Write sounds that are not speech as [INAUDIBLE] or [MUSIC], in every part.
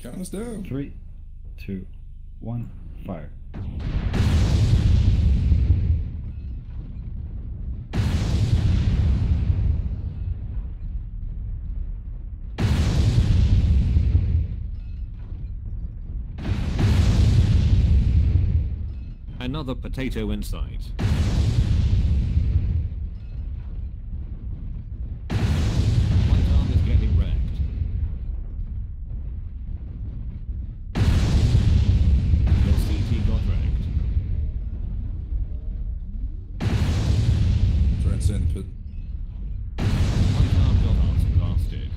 Count us down. Three, two, one, fire. Another potato in sight. Try and stay in the pit. Right arm got us blasted.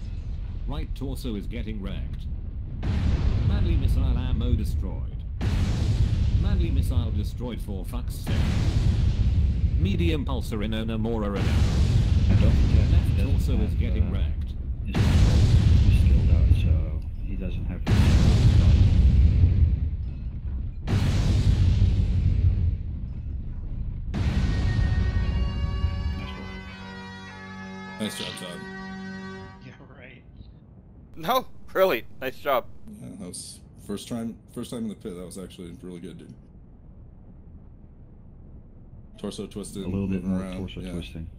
Right torso is getting wrecked. Manly missile ammo destroyed. Manly missile destroyed for fuck's sake. Medium pulsar in Onamora and And don't forget, he Left torso is getting uh, wrecked. Nice job, Todd. [LAUGHS] Yeah, right. No, really, nice job. Yeah, that was first time. First time in the pit. That was actually really good, dude. Torso twisted, A little bit more around. torso yeah. twisting.